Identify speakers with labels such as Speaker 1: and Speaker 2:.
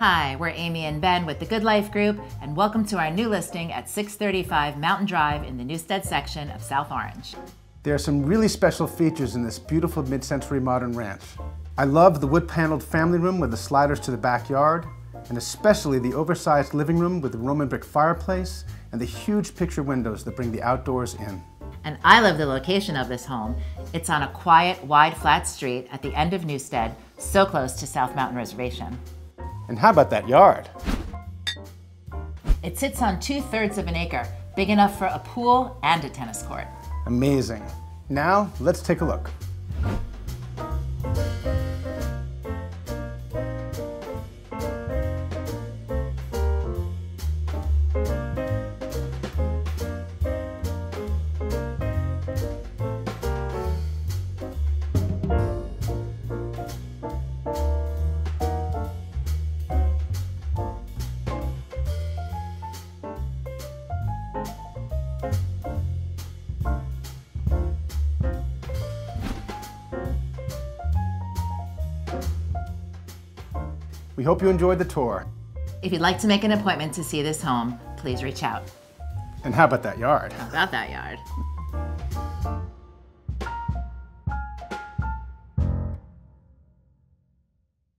Speaker 1: Hi, we're Amy and Ben with the Good Life Group, and welcome to our new listing at 635 Mountain Drive in the Newstead section of South Orange.
Speaker 2: There are some really special features in this beautiful mid-century modern ranch. I love the wood-paneled family room with the sliders to the backyard, and especially the oversized living room with the Roman brick fireplace and the huge picture windows that bring the outdoors in.
Speaker 1: And I love the location of this home. It's on a quiet, wide, flat street at the end of Newstead, so close to South Mountain Reservation.
Speaker 2: And how about that yard?
Speaker 1: It sits on two thirds of an acre, big enough for a pool and a tennis court.
Speaker 2: Amazing. Now, let's take a look. We hope you enjoyed the tour.
Speaker 1: If you'd like to make an appointment to see this home, please reach out.
Speaker 2: And how about that yard?
Speaker 1: How about that yard?